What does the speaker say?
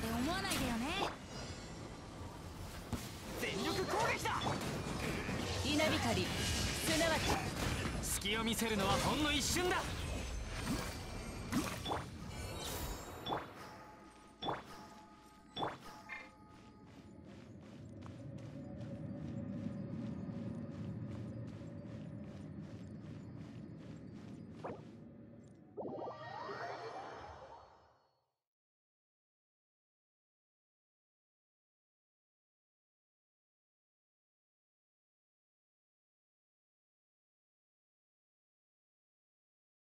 て思わないでよね。全力攻撃だ。稲光すなわち。隙を見せるのはほんの一瞬だ。